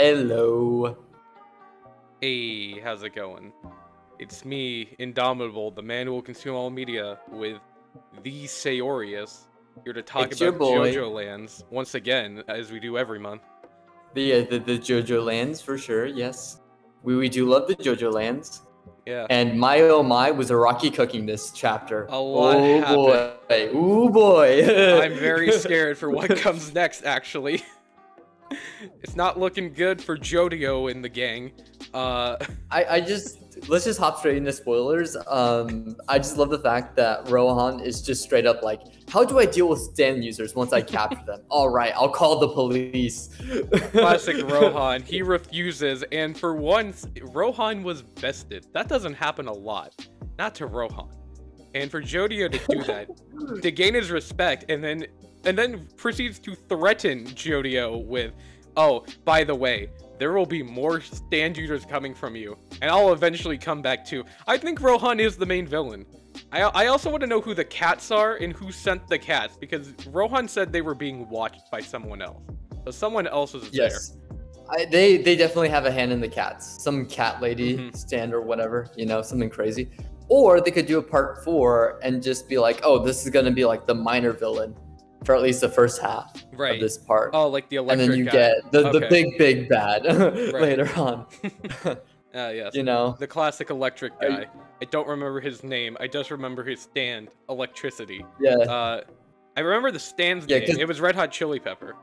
Hello. Hey, how's it going? It's me, Indomitable, the man who will consume all media with the Seyorias, here to talk It's about. JoJo Lands once again, as we do every month. The, uh, the the JoJo lands for sure. Yes, we we do love the JoJo lands. Yeah. And my oh my was Araki cooking this chapter. A lot oh boy. Ooh boy. I'm very scared for what comes next, actually. it's not looking good for Jodio in the gang. Uh, I, I just let's just hop straight into spoilers. Um, I just love the fact that Rohan is just straight up like, how do I deal with stand users once I capture them? All right, I'll call the police. classic Rohan. He refuses, and for once, Rohan was vested. That doesn't happen a lot. Not to Rohan. And for Jodio to do that, to gain his respect, and then and then proceeds to threaten Jodio with, "Oh, by the way, there will be more stand users coming from you, and I'll eventually come back too." I think Rohan is the main villain. I I also want to know who the cats are and who sent the cats because Rohan said they were being watched by someone else. So someone else is there. yes. I, they they definitely have a hand in the cats. Some cat lady Mhm. stand or whatever, you know, something crazy. Or they could do a part four and just be like, oh, this is gonna be like the minor villain for at least the first half Right. of this part. Oh, like the electric. and then you guy. get the, the big big bad later on. Ah, yes. you know. The classic electric guy. I don't remember his name. I just remember his stand, electricity. Yeah. Uh, I remember the stand's Yeah, name. It was Red Hot Chili Pepper.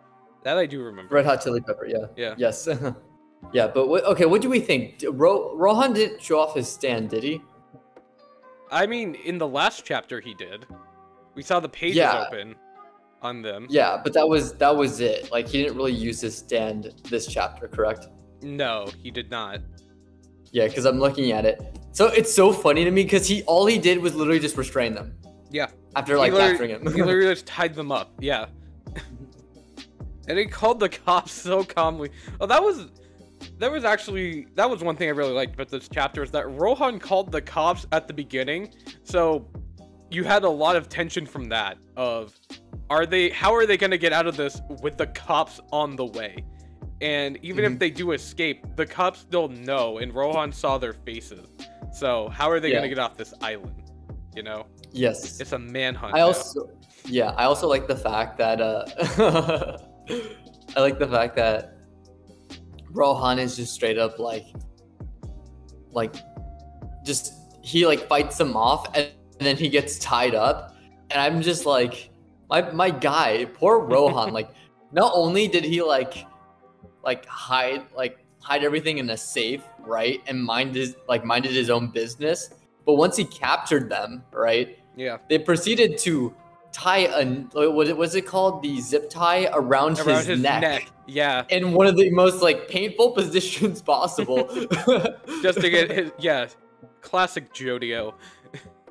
That I do remember. Red Hot Chili Pepper, yeah. Yeah. Yes. yeah, but what, okay, what do we think? Ro- Rohan didn't show off his stand, did he? I mean, in the last chapter he did. We saw the pages Yeah. open on them. Yeah, but that was that was it. Like he didn't really use his stand this chapter, correct? No, he did not. Yeah, because I'm looking at it. So it's so funny to me because he all he did was literally just restrain them Yeah. after like capturing him. he literally just tied them up. Yeah. and he called the cops so calmly. Oh, that was that was actually that was one thing I really liked about this chapter is that Rohan called the cops at the beginning. So you had a lot of tension from that of are they how are they going to get out of this with the cops on the way? And even if Mhm. they do escape, the cops still know and Rohan saw their faces. So how are they Yeah. going to get off this island? You know? yes. It's a manhunt. I now. also yeah, I also like the fact that uh I like the fact that Rohan is just straight up like like just he like fights them off and then he gets tied up and I'm just like my my guy, poor Rohan, like not only did he like like hide like hide everything in a safe, right? And mind his like minded his own business, but once he captured them, right? Yeah. they proceeded to tie a what was it called the zip tie around, around his, his neck, neck. Yeah, in one of the most like painful positions possible just to get his yeah, classic Jodio.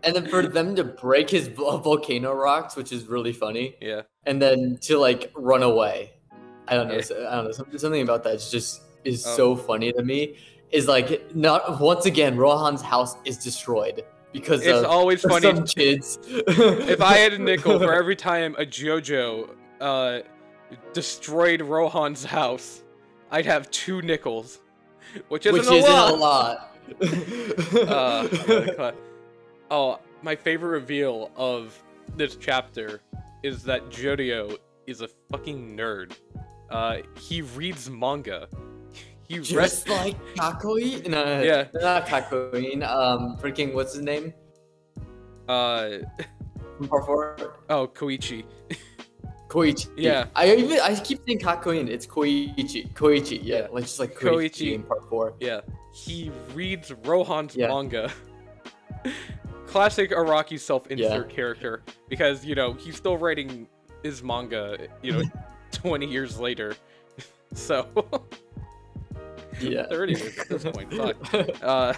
And then for them to break his volcano rocks which is really funny Yeah, and then to like run away i don't know Yeah. i don't know something, about that is just is Oh. so funny to me is like not once again rohan's house is destroyed because it's of always funny. some kids if I had a nickel for every time a JoJo uh destroyed Rohan's house, I'd have two nickels, which isn't which a isn't lot. a lot Uh, oh, my favorite reveal of this chapter is that Jodio is a fucking nerd. Uh, he reads manga. He read Just like Kakoi? No, Yeah. not Kakoi. Um, freaking what's his name? uh From part four? oh Koichi. Koichi. Yeah. I even I keep saying Kakoi. It's Koichi. Koichi. Yeah, Yeah. like just like Koichi, Koichi. in part four. Yeah, he reads Rohan's Yeah. manga. Classic Araki self-insert character because you know he's still writing his manga. You know, twenty years later. So Yeah. thirty years at this point. Fuck. Uh,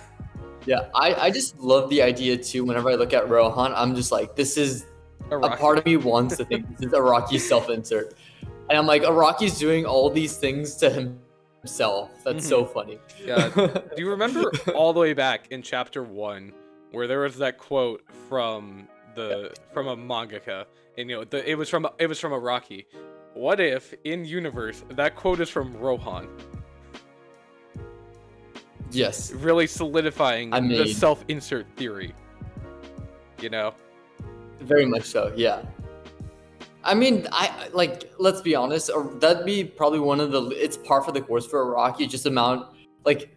yeah. I I just love the idea too. Whenever I look at Rohan, I'm just like, this is a part of me wants to think this is Araki self-insert, and I'm like, Araki's doing all these things to himself. That's so funny. Yeah. Do you remember all the way back in chapter one where there was that quote from the from a mangaka, and you know the, it was from it was from Araki. What if in universe that quote is from Rohan? Yes. really solidifying I the self-insert theory. You know? Very much so, yeah. I mean, I like. Let's be honest. Or that'd be probably one of the. It's par for the course for Araki. Just amount like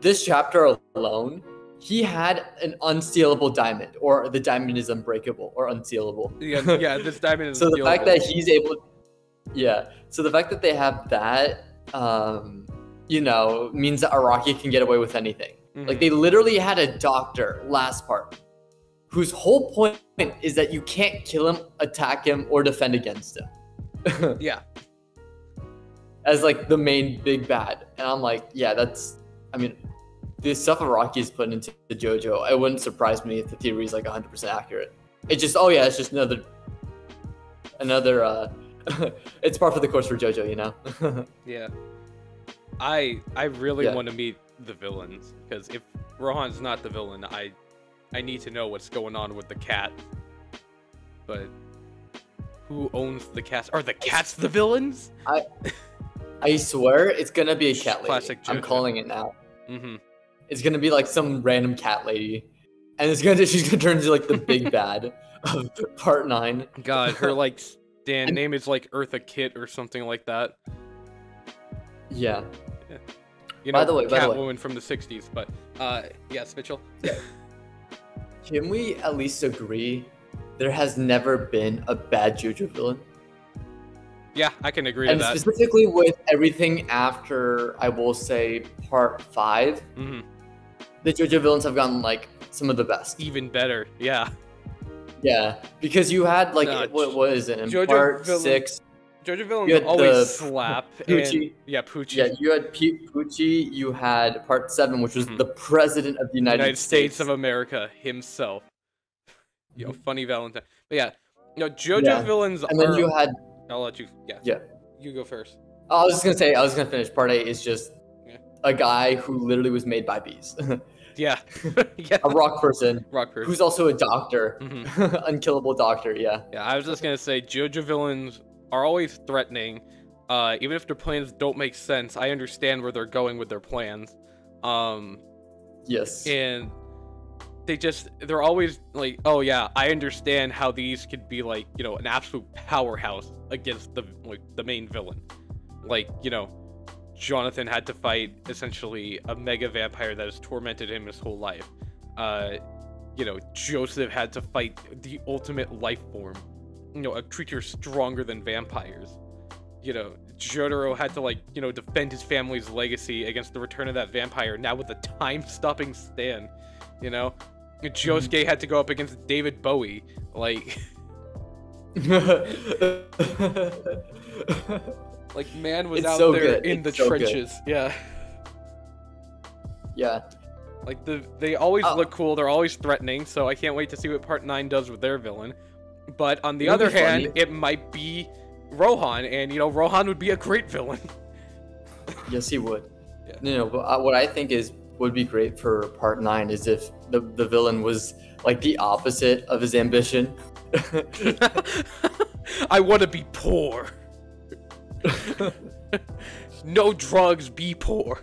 this chapter alone. He had an unstealable diamond, or the diamond is unbreakable or unsealable. Yeah, yeah. This diamond is so the fact that he's able, yeah. So the fact that they have that, um, you know, means that Araki can get away with anything. Mhm. Like they literally had a doctor last part whose whole point is that you can't kill him, attack him, or defend against him. yeah, As like the main big bad. And I'm like, yeah, that's I mean, the stuff Araki is putting into the JoJo, it wouldn't surprise me if the theory is like 100% accurate. It's just, oh yeah, it's just another, another, uh, it's part for the course for JoJo, you know? yeah. I I really Yeah. want to meet the villains because if Rohan's not the villain, I I need to know what's going on with the cat. But who owns the cats? Are the cats the villains? I I swear it's gonna be a cat lady. Classic I'm calling it now. Mm-hmm. It's gonna be like some random cat lady. And it's gonna she's gonna turn into like the big bad of part nine. God, her like stand name is like Eartha Kitt or something like that. Yeah. You know, By the way- by the. Catwoman from the '60s. But uh, yes, Mitchell. Can we at least agree there has never been a bad JoJo villain? Yeah, I can agree to and that. specifically with everything after I will say part five, hmm the JoJo villains have gotten like some of the best. Even better. Yeah. Yeah, because you had like Nah, what, what is it in JoJo part villain- six? JoJo villains You had always the slap. Pucci. And, yeah, Pucci. Yeah, you had P- Pucci. You had part seven, which was Mhm. the president of the United, United States. of America himself. You know, Mhm. funny Valentine. But yeah, no JoJo Yeah. villains and then are. you had. I'll let you. Yeah. Yeah. You go first. I was just gonna say. I was gonna finish. Part eight is just Yeah. A guy who literally was made by bees, Yeah. yeah. a rock person Rock person. who's also a doctor, Mhm. unkillable doctor. Yeah. Yeah, I was just gonna say JoJo villains are always threatening. Uh, even if their plans don't make sense, I understand where they're going with their plans. Um, Yes. and they just they're always like, oh yeah, I understand how these could be like, you know, an absolute powerhouse against the like the main villain. Like, you know, Jonathan had to fight essentially a mega vampire that has tormented him his whole life. Uh, you know, Joseph had to fight the ultimate life form. You know, a creature stronger than vampires. You know, Jotaro had to like, you know, defend his family's legacy against the return of that vampire, now with a time-stopping stand. You know? Josuke had to go up against David Bowie. Like like man was It's out so there good. in the It's so good. trenches. Yeah. yeah. Like the they always Oh. look cool, they're always threatening, so I can't wait to see what part 9 does with their villain. But on the It would other hand, funny. it might be Rohan and you know, Rohan would be a great villain. Yes, he would. Yeah. No, no. But uh, what I think is would be great for part nine is if the the villain was like the opposite of his ambition. I want to be poor. no drugs, be poor.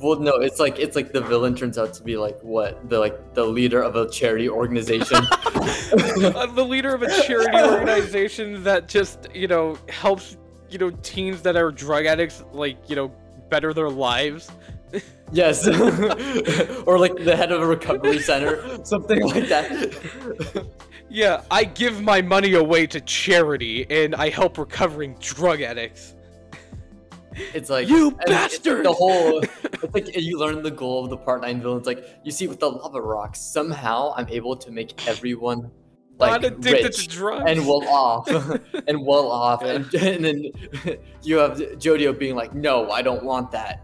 well, no, it's like it's like the villain turns out to be like what the like the leader of a charity organization. uh, the leader of a charity organization that just you know helps you know teens that are drug addicts like you know better their lives yes, or like the head of a recovery center, something like that. Yeah i give my money away to charity and i help recovering drug addicts It's like You bastard! The whole it's like you learn the goal of the part nine villain. It's like you see with the lava rocks, somehow I'm able to make everyone like not addicted rich to drugs and well off and well off, Yeah. and, and then you have Jodio being like, "No, I don't want that."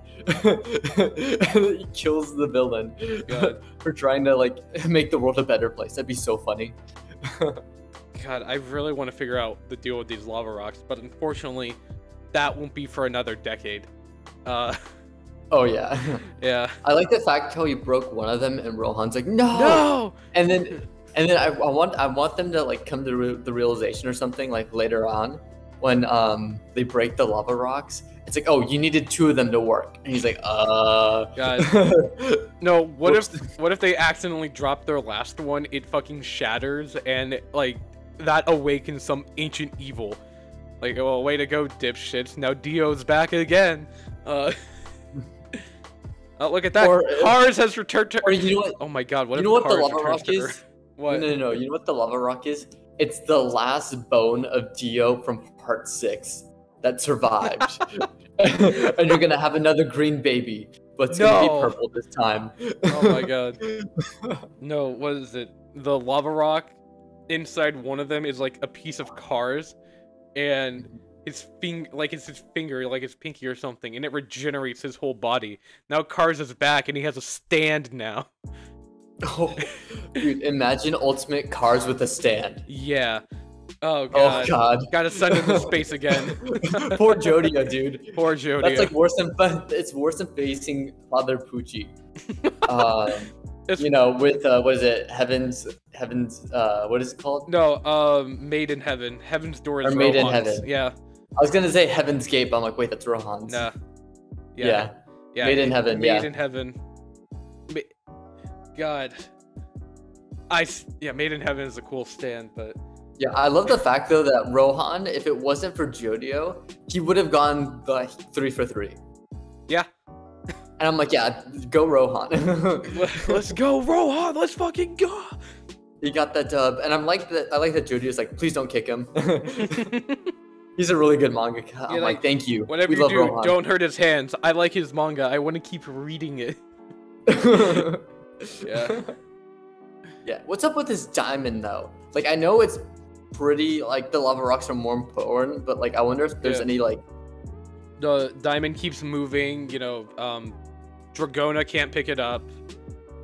he kills the villain God. for trying to like make the world a better place. That'd be so funny. god i really want to figure out the deal with these lava rocks but unfortunately that won't be for another decade uh Oh yeah, yeah I like the fact how he broke one of them, and Rohan's like, "No!" no and then and then I, I want I want them to like come to re- the realization or something like later on when um they break the lava rocks. It's like, oh, you needed two of them to work, and he's like, uh. God. No, what if what if they accidentally drop their last one? It fucking shatters and like that awakens some ancient evil. Like, well, way to go, dipshits! Now Dio's back again. Uh, oh, look at that! Or- Kars has returned to. or you know what? Oh my God! What you know what the lava rock is? What? No, no, no. You know what the lava rock is? It's the last bone of Dio from part six that survived. and you're gonna have another green baby, but it's gonna be purple this time. Oh my God! No, what is it? The lava rock inside one of them is like a piece of Kars, and his fing like it's his finger, like his pinky or something, and it regenerates his whole body. Now Kars is back, and he has a stand now. Oh, dude, imagine ultimate Kars with a stand. Yeah. Oh Oh god. god. Gotta send him to space again. Poor Jodio, dude. Poor Jody. That's like worse than it's worse than facing Father Pucci. It's- you know, with uh, what is it? Heavens, heavens. Uh, what is it called? no, um, Made in Heaven. Heaven's Door is Or Made in Heaven. Yeah. I was gonna say Heaven's Gate, but I'm like, wait, that's Rohan's. Nah. Yeah. Yeah. Yeah. Made in Heaven, Made yeah. in Heaven. God. I yeah, Made in Heaven is a cool stand, but Yeah, I love the fact though that Rohan, if it wasn't for Jodio, he would have gone like three for three. yeah. And I'm like, yeah, go Rohan. Let's go, Rohan. Let's fucking go. he got that dub, and I'm like that. I like that Jodio's like, please don't kick him. He's a really good manga. I'm like, like, thank you. Whatever we you love do, Rohan. don't hurt his hands. I like his manga. I want to keep reading it. Yeah. yeah. What's up with this diamond though? Like, I know it's pretty. Like the lava rocks are more important, but like, I wonder if there's Yeah. any like. the diamond keeps moving. You know, um, Dragona can't pick it up.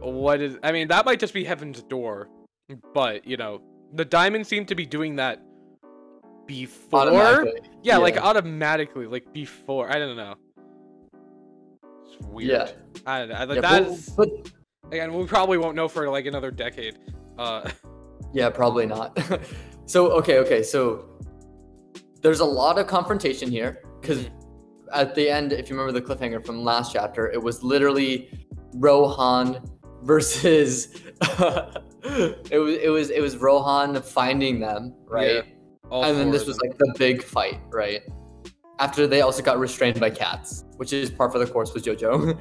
What is? I mean, that might just be Heaven's Door, but you know, the diamond seemed to be doing that before. automatically. Yeah, like automatically, like before. I don't know. It's weird. Yeah. I don't know. Like, Yeah, but- that's but again, we probably won't know for like another decade. Uh, Yeah, probably not. so okay, okay, so there's a lot of confrontation here because Mhm. at the end, if you remember the cliffhanger from last chapter, it was literally Rohan versus it was it was it was Rohan finding them, right? all and then this was like the big fight, right? After they also got restrained by cats, which is par for the course with JoJo.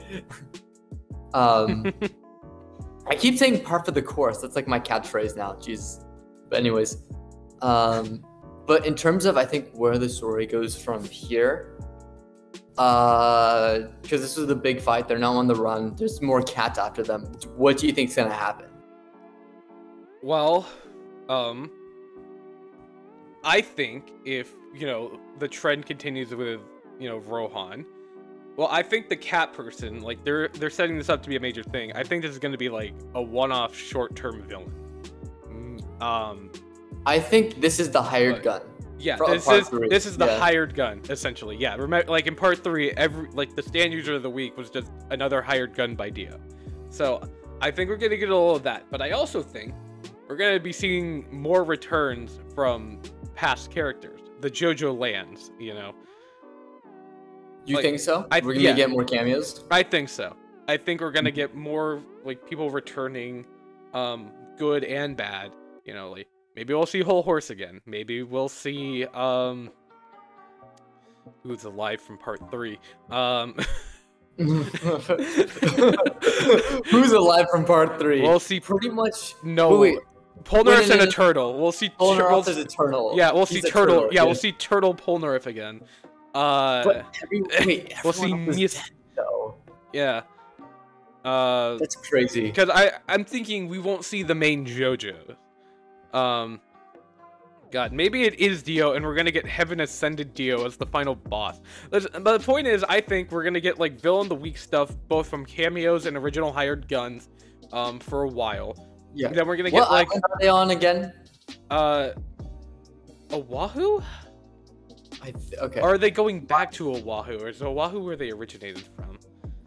um, I keep saying par for the course. That's like my catchphrase now. Jeez. But anyways, um, but in terms of I think where the story goes from here, uh, because this was the big fight. They're now on the run. There's more cats after them. What do you think's gonna happen? Well, um, I think if you know the trend continues with you know Rohan, well, I think the cat person like they're they're setting this up to be a major thing. I think this is going to be like a one-off short-term villain. Mm, Um, I think this is the hired gun. yeah, From this is three, this is the yeah. hired gun essentially. Yeah, remember like in part three, every like the stand user of the week was just another hired gun by Dio. So I think we're gonna get a little of that, but I also think we're gonna be seeing more returns from past characters, the JoJo lands. You know, You Like, think so? I- We're gonna yeah. get more cameos. I think so. I think we're gonna get more like people returning, um, good and bad. You know, like maybe we'll see Hol Horse again. Maybe we'll see um, who's alive from part three. Um, Who's alive from part three? we'll see. pretty much. No, Wait. Polnareff and a turtle. We'll see. Polnareff is s- eternal. yeah, we'll see He's a turtle. Yeah, we'll see turtle Polnareff again. Uh, But every, wait, we'll see everyone else is Mies- though. yeah. Uh, That's crazy. Because I I'm thinking we won't see the main JoJo. Um, God, maybe it is Dio, and we're gonna get Heaven Ascended Dio as the final boss. But the point is, I think we're gonna get like villain the week stuff, both from cameos and original hired guns, um, for a while. Yeah. Then we're gonna get What like island are they on again? uh, Oahu. I th- okay. Or are they going back to Oahu, or is Oahu where they originated from?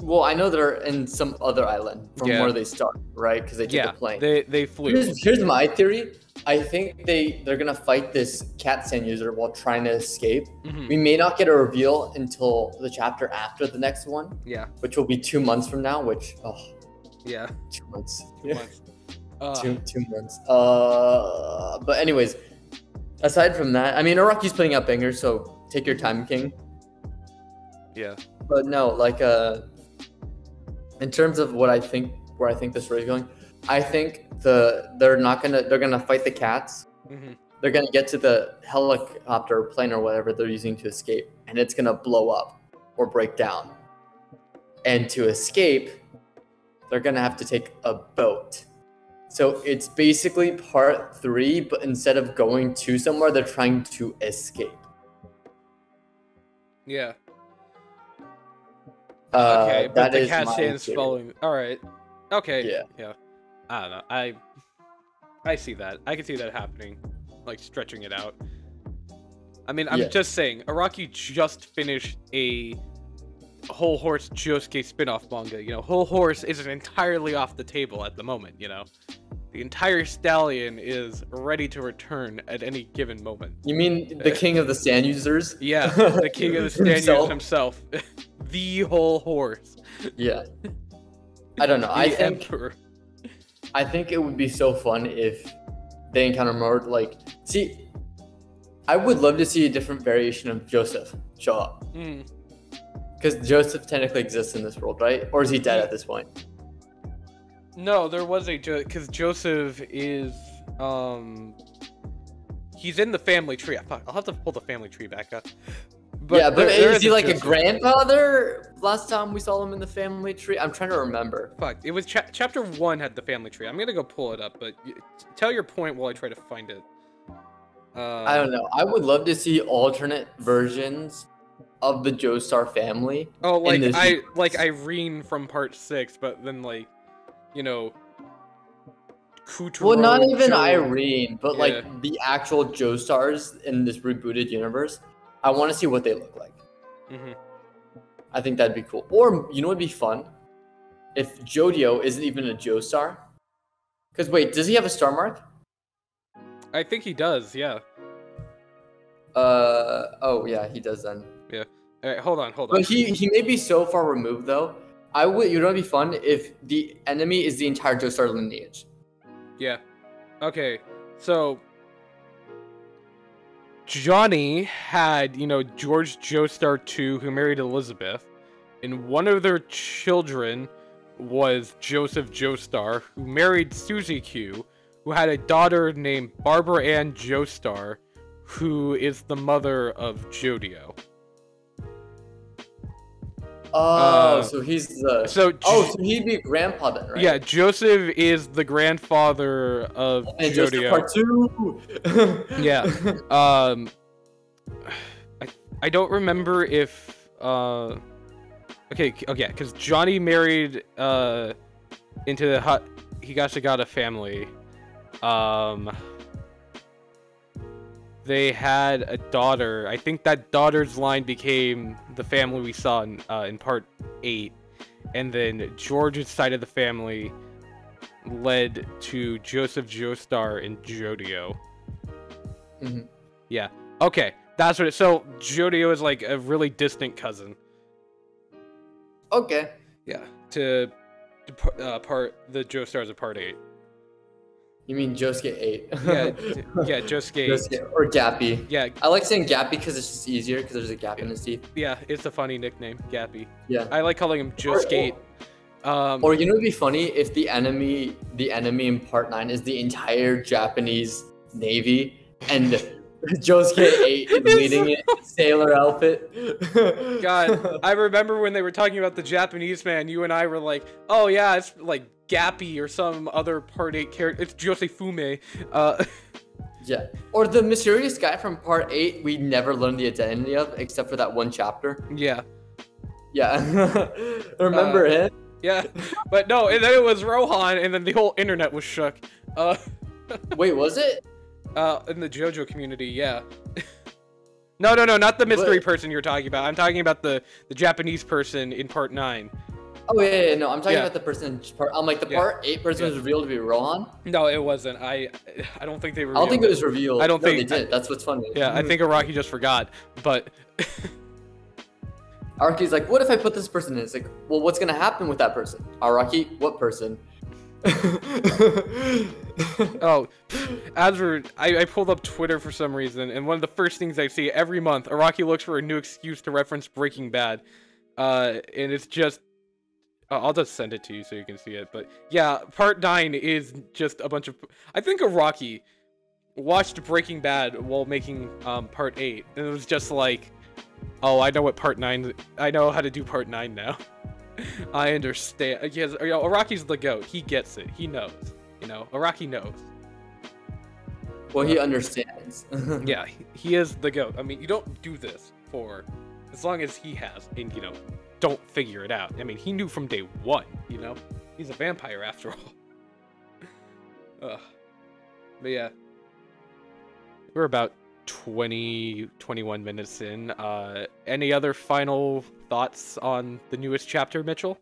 well, I know they're in some other island from Yeah. where they start, right? Because they took yeah, the plane. they they flew. Here's, here's my theory. I think they they're gonna fight this cat stand user while trying to escape. Mhm. We may not get a reveal until the chapter after the next one, Yeah, which will be two months from now. Which oh, yeah. two months. Two months. Uh, two two months. Uh, but anyways, aside from that, I mean, Araki's putting out bangers, so take your time, King. yeah. But no, like uh, in terms of what I think, where I think the story's going, I think the they're not gonna they're gonna fight the cats. hmm They're gonna get to the helicopter plane or whatever they're using to escape, and it's gonna blow up or break down. And to escape, they're gonna have to take a boat. So it's basically part three, but instead of going to somewhere, they're trying to escape. Yeah. Uh, Okay, but that the is cat stands following. All right. Okay. Yeah. Yeah. I don't know. I I see that. I can see that happening, like stretching it out. I mean, I'm Yeah. just saying. Araki just finished a Hol Horse Josuke spin-off manga. You know, Hol Horse isn't entirely off the table at the moment. You know, the entire stallion is ready to return at any given moment. You mean the uh, king of the stand users? Yeah, the king of the sand Himself? himself, the whole horse, Yeah. I don't know. the I think emperor. I think it would be so fun if they encounter more like see I would love to see a different variation of Joseph show up. Mm. Because Joseph technically exists in this world, right? Or is he dead at this point? No, there was a because Joseph is um he's in the family tree. I'll have to pull the family tree back up. Yeah, but there- there is he like a Joseph. grandfather? Last time we saw him in the family tree, I'm trying to remember. Fuck, it was cha- chapter one had the family tree. I'm gonna go pull it up, but y- tell your point while I try to find it. Uh, I don't know. I would love to see alternate versions of the Joestar family. Oh, like I universe. like Irene from part six, but then like, you know, Kutaro, Well, not even Joe- Irene, but Yeah. like the actual Joestars in this rebooted universe. I want to see what they look like. Mhm. I think that'd be cool. Or you know what'd be fun? If Jodio isn't even a Joestar. Because wait, does he have a star mark? I think he does. Yeah. Uh oh yeah, he does then. Yeah. All right, hold on, hold on. But he he may be so far removed though. I would you know what'd be fun if the enemy is the entire Joestar lineage. Yeah. Okay. So Johnny had, you know, George Joestar II, who married Elizabeth, and one of their children was Joseph Joestar, who married Susie Q, who had a daughter named Barbara Ann Joestar, who is the mother of Jodio. Oh, Uh, so he's the So, Oh, so he'd be grandpa then, right? yeah, Joseph is the grandfather of And Joseph part two. Yeah. um I, I don't remember if uh okay okay because johnny married uh into the hut higashikata family um they had a daughter i think that daughter's line became the family we saw in uh, in part 8 and then george's side of the family led to joseph joestar and jodio Mhm. yeah. Okay. That's what it so Jodio is like a really distant cousin. Okay. Yeah. To, to uh, part the Joestars of part eight. You mean Josuke 8? Yeah, yeah, Josuke. Josuke, or Gappy. Yeah, I like saying Gappy because it's just easier because there's a gap in his teeth. yeah, it's a funny nickname, Gappy. Yeah. I like calling him Josuke. Um, Or you know, it'd be funny if the enemy, the enemy in part nine is the entire Japanese navy, and Josuke Eight is leading it in sailor outfit. God, I remember when they were talking about the Japanese man. You and I were like, "Oh yeah, it's like Gappy or some other part eight character. It's Josefumi." Uh, yeah. Or the mysterious guy from part eight we never learned the identity of except for that one chapter. yeah, Yeah. Remember Uh, him? yeah, but no, and then it was Rohan, and then the whole internet was shook. Uh, Wait, was it? uh, in the JoJo community, yeah. no, no, no, not the mystery person you're talking about. I'm talking about the the Japanese person in part nine. Oh yeah, yeah, no, I'm talking Yeah. about the person. Part, I'm like the Yeah. part eight person was revealed to be Rohan. No, it wasn't. I I don't think they were. I don't think it was revealed. I don't No, think- they did. That's what's funny. Yeah, I think Araki just forgot. But Araki's like, what if I put this person in? It's like, well, what's gonna happen with that person? Araki, what person? oh, as we're, I, I pulled up Twitter for some reason, and one of the first things I see every month, Araki looks for a new excuse to reference Breaking Bad, uh, and it's just. Uh, I'll just send it to you so you can see it. But yeah, part nine is just a bunch of. I think Araki watched Breaking Bad while making um, part eight, and it was just like, oh, I know what part nine. I know how to do part nine now. I understand. Yes, you know, Araki's the goat. He gets it. He knows. You know, Araki knows. well, he understands. Yeah, he, he is the goat. I mean, you don't do this for as long as he has, and you know, don't figure it out. I mean, he knew from day one. You know, he's a vampire after all. Ugh. But yeah, we're about 20, 21 minutes in. Uh, any other final thoughts on the newest chapter, Mitchell?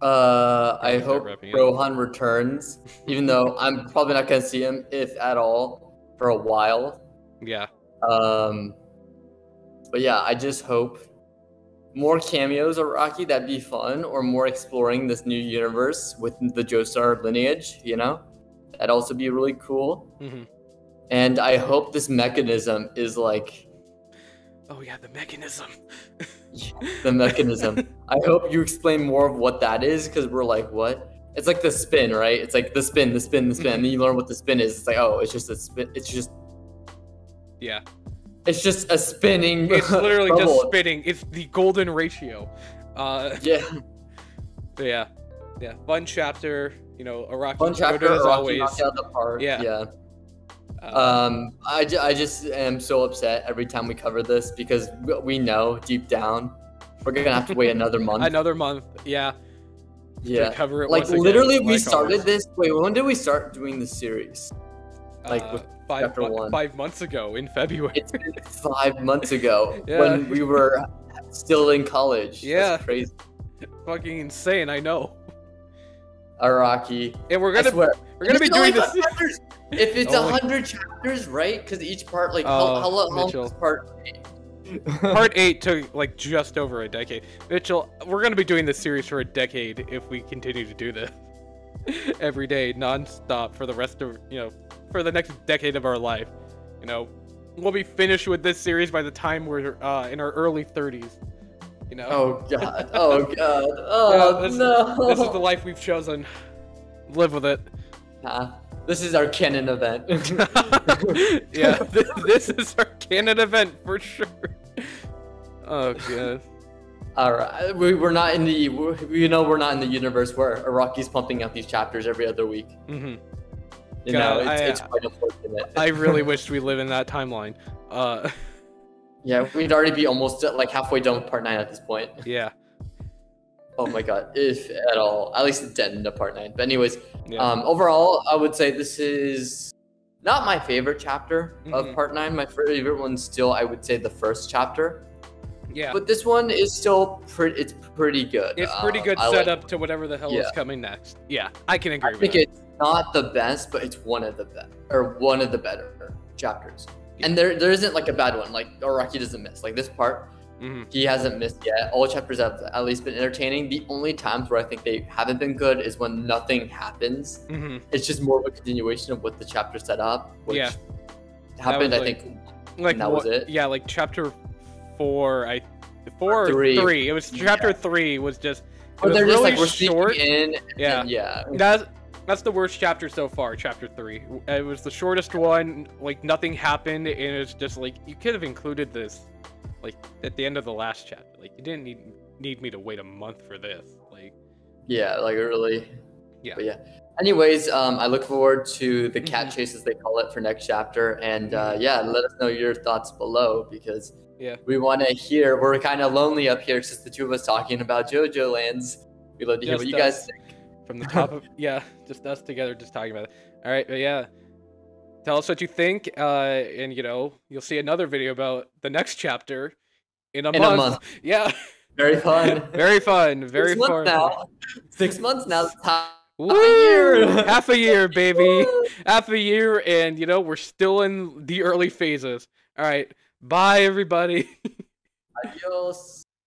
Uh, I hope. Rohan returns, even though I'm probably not gonna see him, if at all, for a while. Yeah. Um, but yeah, I just hope more cameos of Rocky. That'd be fun, or more exploring this new universe with the Joestar lineage. You know, that'd also be really cool. hmm And I hope this mechanism is like Oh yeah, the mechanism. the mechanism. I hope you explain more of what that is because we're like, what? It's like the spin, right? It's like the spin, the spin, the spin. And then you learn what the spin is. It's like, oh, it's just a spin. It's just, yeah. It's just a spinning. It's literally just spinning. It's the golden ratio. Uh, Yeah, yeah, yeah. Fun chapter. You know, Araki fun chapter. as always. knocked out the park. Yeah. yeah. Uh, Um, I, I just am so upset every time we cover this because we- know deep down we're gonna have to wait another month. another month. Yeah. yeah, To cover it. like once again, literally, we like started always. this. Wait, when did we start doing the series? Like, uh, five chapter mo- one. five months ago in February. It's been five months ago Yeah. when we were still in college. Yeah. That's crazy. Fucking insane. I know. Araki. And we're gonna swear. we're gonna be It's doing this. chapters. If it's a hundred chapters, right? Because each part, like, Oh, how, how, long- how long is part? Part eight took like just over a decade. Mitchell, we're gonna be doing this series for a decade if we continue to do this every day, non-stop for the rest of you know, for the next decade of our life. You know, we'll be finished with this series by the time we're uh, in our early 30s. You know, Oh god. Oh god. Oh Yeah, this- no. this is the life we've chosen. Live with it. Nah, this is our canon event. yeah, th- this is our canon event for sure. Oh god. All right, we, we're not in the. we you know, we're not in the universe where Araki's pumping out these chapters every other week. hmm You God, know, it's, I- it's quite unfortunate. I really wished we live in that timeline. Uh, yeah, we'd already be almost like halfway done with part nine at this point. yeah, Oh my god, if at all, at least end of part nine. But anyways, yeah. um, overall, I would say this is not my favorite chapter Mhm. of part nine. My favorite one's still, I would say, the first chapter. yeah. But this one is still pretty. It's pretty good. It's pretty Uh, good like- setup to whatever the hell is coming next. Yeah, I can agree I with think that. it's not the best, but it's one of the best, or one of the better chapters. And there, there isn't like a bad one. Like Araki doesn't miss. Like this part, Mhm. he hasn't missed yet. All chapters have at least been entertaining. The only times where I think they haven't been good is when nothing happens. Mhm. It's just more of a continuation of what the chapter set up, which Yeah. happened. was I think. Like that was it? Yeah, like chapter four. I four or Three. three. It was chapter Yeah. three was just. It But was really like we're short. in. and Yeah. yeah. That's that's the worst chapter so far, chapter three. It was the shortest one. Like nothing happened, and it's just like you could have included this, like at the end of the last chapter. Like you didn't need need me to wait a month for this. Like Yeah, like really. Yeah. But yeah. Anyways, um, I look forward to the cat Mhm. chase as they call it for next chapter, and uh, Mhm. yeah, let us know your thoughts below because Yeah. we want to hear. We're kind of lonely up here, it's just the two of us talking about JoJo Lands. We love to hear Just what you guys think. From the top of yeah, just us together, just talking about it. All right, but yeah. Tell us what you think, uh, and you know you'll see another video about the next chapter in a In a month. month. Yeah. Very fun. Very fun. Very Six fun. now. Six months now. It's time. Woo! year. Half a year, baby. Half a year, and you know we're still in the early phases. All right. Bye, everybody. Adios.